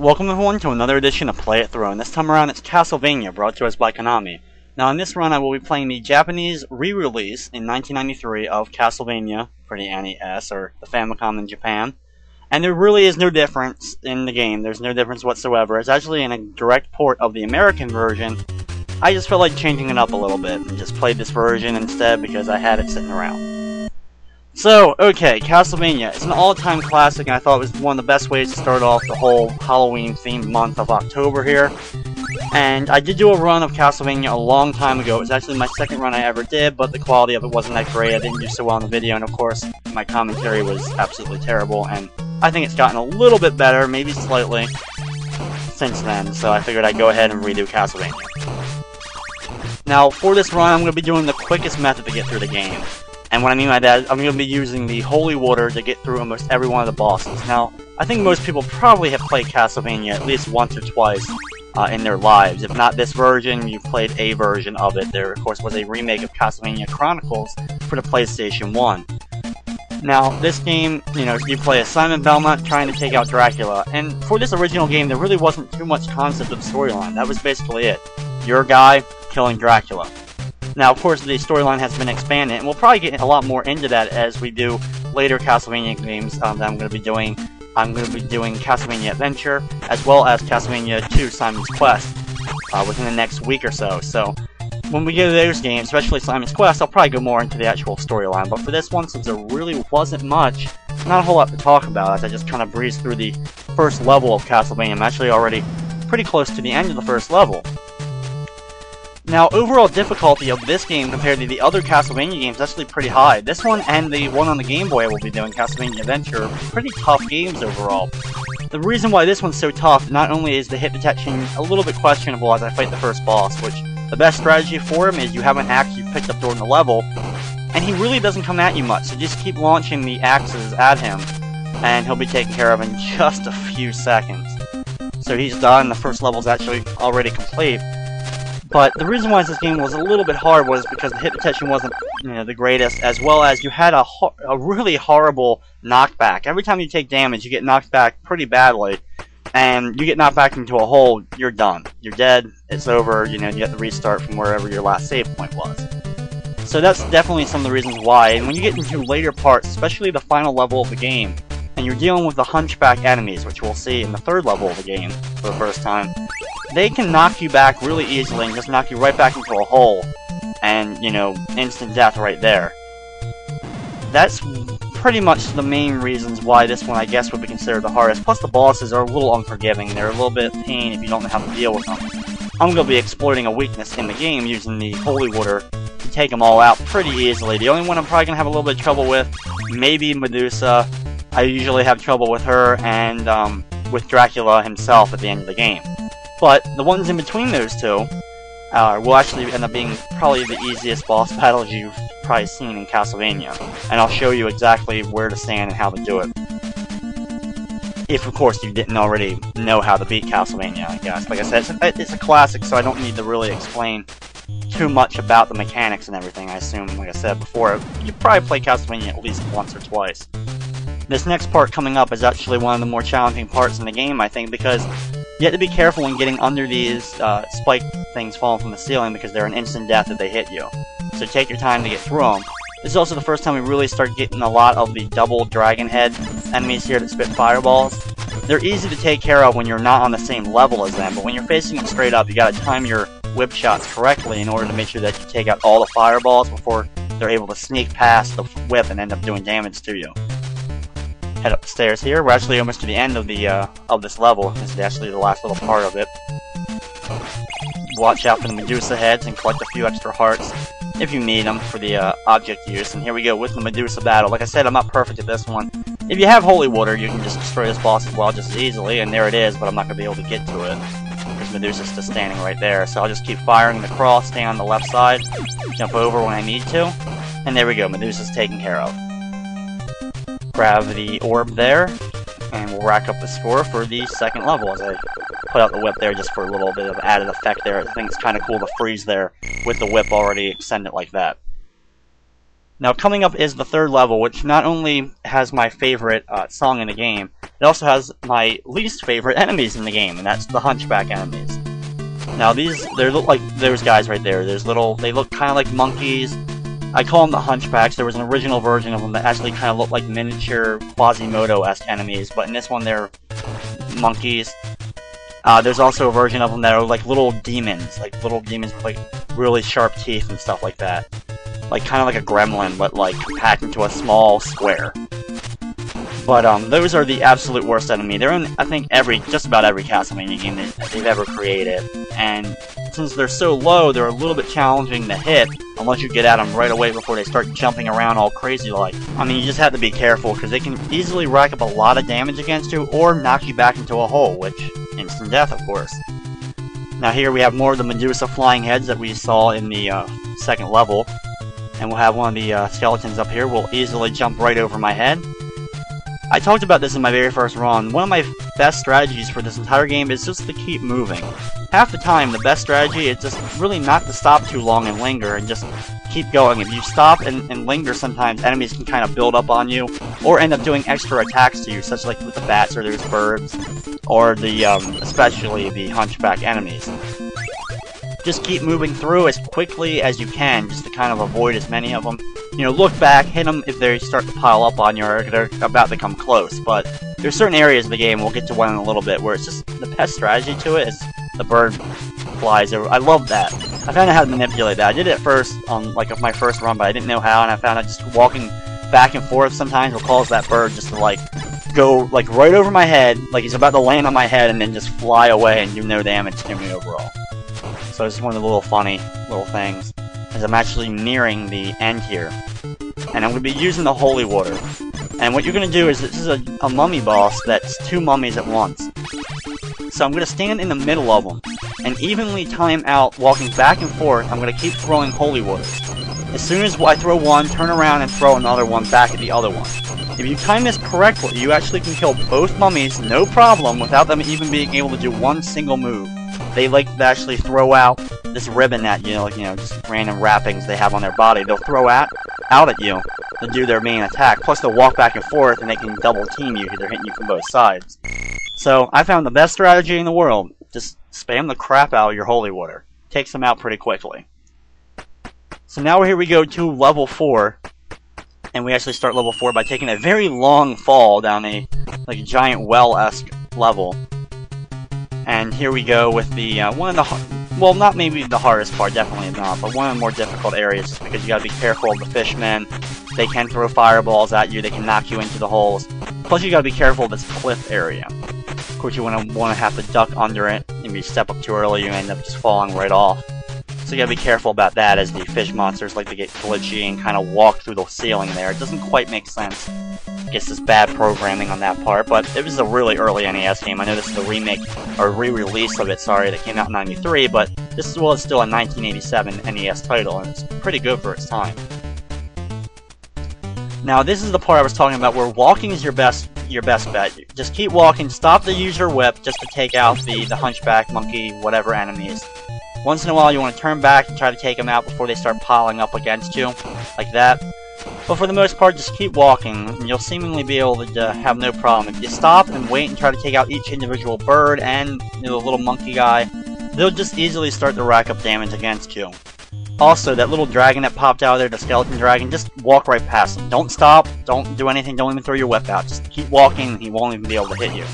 Welcome everyone to another edition of Play It Through, and this time around it's Castlevania, brought to us by Konami. Now in this run I will be playing the Japanese re-release in 1993 of Castlevania for the NES, or the Famicom in Japan. And there really is no difference in the game, there's no difference whatsoever. It's actually in a direct port of the American version. I just felt like changing it up a little bit, and just played this version instead because I had it sitting around. So, okay, Castlevania. It's an all-time classic, and I thought it was one of the best ways to start off the whole Halloween-themed month of October here. And I did do a run of Castlevania a long time ago. It was actually my second run I ever did, but the quality of it wasn't that great. I didn't do so well in the video, and of course, my commentary was absolutely terrible, and I think it's gotten a little bit better, maybe slightly, since then, so I figured I'd go ahead and redo Castlevania. Now, for this run, I'm going to be doing the quickest method to get through the game. And what I mean by that, I'm going to be using the Holy Water to get through almost every one of the bosses. Now, I think most people probably have played Castlevania at least once or twice uh, in their lives. If not this version, you've played a version of it. There, of course, was a remake of Castlevania Chronicles for the PlayStation 1. Now, this game, you know, you play as Simon Belmont trying to take out Dracula, and for this original game, there really wasn't too much concept of storyline. That was basically it. Your guy killing Dracula. Now, of course, the storyline has been expanded, and we'll probably get a lot more into that as we do later Castlevania games um, that I'm going to be doing. I'm going to be doing Castlevania Adventure, as well as Castlevania 2 Simon's Quest, uh, within the next week or so. So, when we get to those games, especially Simon's Quest, I'll probably go more into the actual storyline. But for this one, since there really wasn't much, not a whole lot to talk about, as I just kind of breezed through the first level of Castlevania. I'm actually already pretty close to the end of the first level. Now, overall difficulty of this game compared to the other Castlevania games is actually pretty high. This one and the one on the Game Boy I will be doing, Castlevania Adventure, pretty tough games overall. The reason why this one's so tough, not only is the hit detection a little bit questionable as I fight the first boss, which the best strategy for him is you have an axe you picked up during the level, and he really doesn't come at you much, so just keep launching the axes at him, and he'll be taken care of in just a few seconds. So he's done, the first level's actually already complete. But the reason why this game was a little bit hard was because the hit detection wasn't, you know, the greatest, as well as you had a, a really horrible knockback. Every time you take damage, you get knocked back pretty badly, and you get knocked back into a hole, you're done. You're dead, it's over, you know, you have to restart from wherever your last save point was. So that's definitely some of the reasons why, and when you get into later parts, especially the final level of the game, and you're dealing with the Hunchback enemies, which we'll see in the third level of the game for the first time, they can knock you back really easily and just knock you right back into a hole. And, you know, instant death right there. That's pretty much the main reasons why this one, I guess, would be considered the hardest. Plus, the bosses are a little unforgiving. They're a little bit of pain if you don't know how to deal with them. I'm going to be exploiting a weakness in the game using the Holy Water to take them all out pretty easily. The only one I'm probably going to have a little bit of trouble with, maybe Medusa. I usually have trouble with her and um, with Dracula himself at the end of the game. But the ones in between those two uh, will actually end up being probably the easiest boss battles you've probably seen in Castlevania. And I'll show you exactly where to stand and how to do it. If, of course, you didn't already know how to beat Castlevania, I guess. Like I said, it's a, it's a classic, so I don't need to really explain too much about the mechanics and everything, I assume, like I said before. You probably play Castlevania at least once or twice. This next part coming up is actually one of the more challenging parts in the game, I think, because you have to be careful when getting under these uh, spike things falling from the ceiling because they're an instant death if they hit you. So take your time to get through them. This is also the first time we really start getting a lot of the double dragon head enemies here that spit fireballs. They're easy to take care of when you're not on the same level as them, but when you're facing them straight up, you gotta time your whip shots correctly in order to make sure that you take out all the fireballs before they're able to sneak past the whip and end up doing damage to you head up the stairs here. We're actually almost to the end of the uh, of this level. This is actually the last little part of it. Watch out for the Medusa heads and collect a few extra hearts if you need them for the uh, object use. And here we go with the Medusa battle. Like I said, I'm not perfect at this one. If you have Holy Water, you can just destroy this boss as well just as easily. And there it is, but I'm not going to be able to get to it. Because Medusa's just standing right there. So I'll just keep firing the cross, stay on the left side, jump over when I need to. And there we go, Medusa's taken care of grab the orb there, and we'll rack up the score for the second level as I put out the whip there just for a little bit of added effect there. I think it's kind of cool to freeze there with the whip already extended like that. Now coming up is the third level, which not only has my favorite uh, song in the game, It also has my least favorite enemies in the game, and that's the Hunchback enemies. Now these, they look like those guys right there. There's little, they look kind of like monkeys. I call them the Hunchbacks. There was an original version of them that actually kind of looked like miniature Quasimodo-esque enemies, but in this one they're monkeys. Uh, there's also a version of them that are like little demons, like little demons with like really sharp teeth and stuff like that. Like kind of like a gremlin, but like packed into a small square. But um, those are the absolute worst enemy. They're in, I think, every just about every Castlevania game that they've ever created. And since they're so low, they're a little bit challenging to hit unless you get at them right away before they start jumping around all crazy like. I mean, you just have to be careful because they can easily rack up a lot of damage against you or knock you back into a hole, which instant death, of course. Now here we have more of the Medusa flying heads that we saw in the uh, second level. And we'll have one of the uh, skeletons up here will easily jump right over my head. I talked about this in my very first run. One of my best strategies for this entire game is just to keep moving. Half the time, the best strategy is just really not to stop too long and linger and just keep going. If you stop and, and linger sometimes, enemies can kind of build up on you or end up doing extra attacks to you, such like with the bats or those birds, or the, um, especially the hunchback enemies just keep moving through as quickly as you can, just to kind of avoid as many of them. You know, look back, hit them if they start to pile up on you or they're about to come close, but there's certain areas of the game, we'll get to one in a little bit, where it's just the best strategy to it is the bird flies over. I love that. I found out how to manipulate that. I did it first on, like, my first run, but I didn't know how, and I found out just walking back and forth sometimes will cause that bird just to, like, go, like, right over my head, like he's about to land on my head, and then just fly away and do no damage to me overall. So it's one of the little funny little things. As I'm actually nearing the end here. And I'm going to be using the holy water. And what you're going to do is, this is a, a mummy boss that's two mummies at once. So I'm going to stand in the middle of them, and evenly time out walking back and forth, I'm going to keep throwing holy water. As soon as I throw one, turn around and throw another one back at the other one. If you time this correctly, you actually can kill both mummies, no problem, without them even being able to do one single move they like to actually throw out this ribbon at you, you know, just random wrappings they have on their body. They'll throw out, out at you to do their main attack. Plus, they'll walk back and forth, and they can double team you they're hitting you from both sides. So, I found the best strategy in the world. Just spam the crap out of your holy water. Takes them out pretty quickly. So now here we go to level 4. And we actually start level 4 by taking a very long fall down a like giant well-esque level. And here we go with the, uh, one of the, well, not maybe the hardest part, definitely not, but one of the more difficult areas, just because you gotta be careful of the fishmen. They can throw fireballs at you, they can knock you into the holes. Plus you gotta be careful of this cliff area. Course you wanna, wanna have to duck under it, and if you step up too early, you end up just falling right off. So you gotta be careful about that as the fish monsters like to get glitchy and kind of walk through the ceiling there. It doesn't quite make sense I guess it's bad programming on that part, but it was a really early NES game. I know this is a remake, or re-release of it, sorry, that came out in 93, but this was still a 1987 NES title, and it's pretty good for its time. Now, this is the part I was talking about where walking is your best your best bet. Just keep walking, stop to use your whip just to take out the, the hunchback, monkey, whatever enemies. Once in a while, you want to turn back and try to take them out before they start piling up against you, like that. But for the most part, just keep walking, and you'll seemingly be able to uh, have no problem. If you stop and wait and try to take out each individual bird and you know, the little monkey guy, they'll just easily start to rack up damage against you. Also, that little dragon that popped out of there, the skeleton dragon, just walk right past him. Don't stop, don't do anything, don't even throw your whip out. Just keep walking, he won't even be able to hit you.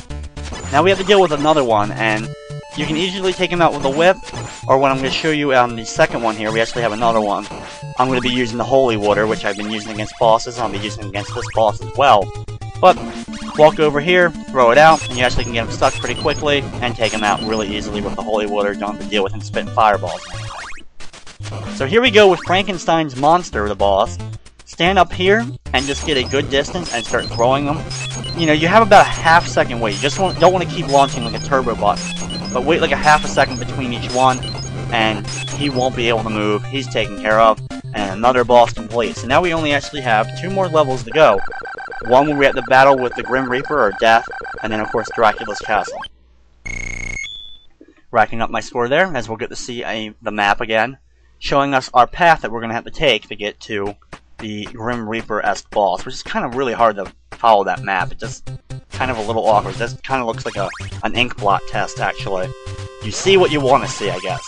Now we have to deal with another one, and you can easily take him out with a whip, or what I'm going to show you on the second one here, we actually have another one. I'm going to be using the Holy Water, which I've been using against bosses, and I'll be using against this boss as well. But, walk over here, throw it out, and you actually can get him stuck pretty quickly, and take him out really easily with the Holy Water, don't have to deal with him spitting fireballs. So here we go with Frankenstein's monster, the boss. Stand up here, and just get a good distance, and start throwing them. You know, you have about a half second wait, you just want, don't want to keep launching like a turbo bot. But wait like a half a second between each one, and he won't be able to move. He's taken care of, and another boss complete. So now we only actually have two more levels to go. One where we have to battle with the Grim Reaper, or Death, and then of course Dracula's Castle. Racking up my score there, as we'll get to see a, the map again, showing us our path that we're going to have to take to get to the Grim Reaper-esque boss, which is kind of really hard to follow that map. It just kind of a little awkward. This kind of looks like a an ink blot test, actually. You see what you want to see, I guess.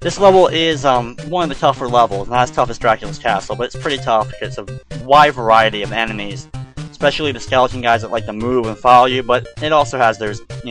This level is um, one of the tougher levels, not as tough as Dracula's Castle, but it's pretty tough because it's a wide variety of enemies, especially the skeleton guys that like to move and follow you, but it also has their, you know,